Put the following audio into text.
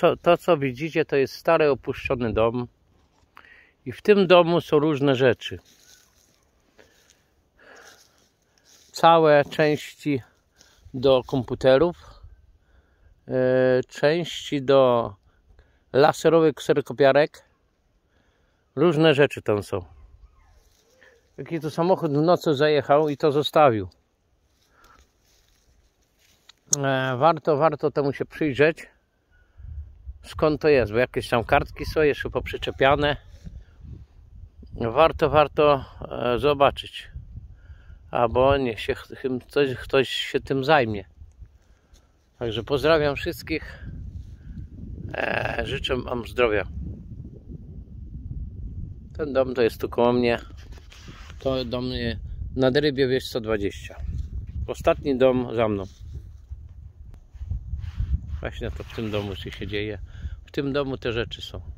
co, to, co widzicie, to jest stary, opuszczony dom. I w tym domu są różne rzeczy. Całe części do komputerów, e, części do laserowych kserokopiarek. Różne rzeczy tam są. Jaki to samochód w nocy zajechał i to zostawił. E, warto, warto temu się przyjrzeć. Skąd to jest, bo jakieś tam kartki są jeszcze poprzyczepiane. Warto, warto e, zobaczyć. Albo niech się ktoś, ktoś się tym zajmie. Także pozdrawiam wszystkich. E, życzę Wam zdrowia. Ten dom to jest tu koło mnie. To dom mnie na Derybie wieś 120. Ostatni dom za mną. Właśnie to w tym domu się dzieje. W tym domu te rzeczy są.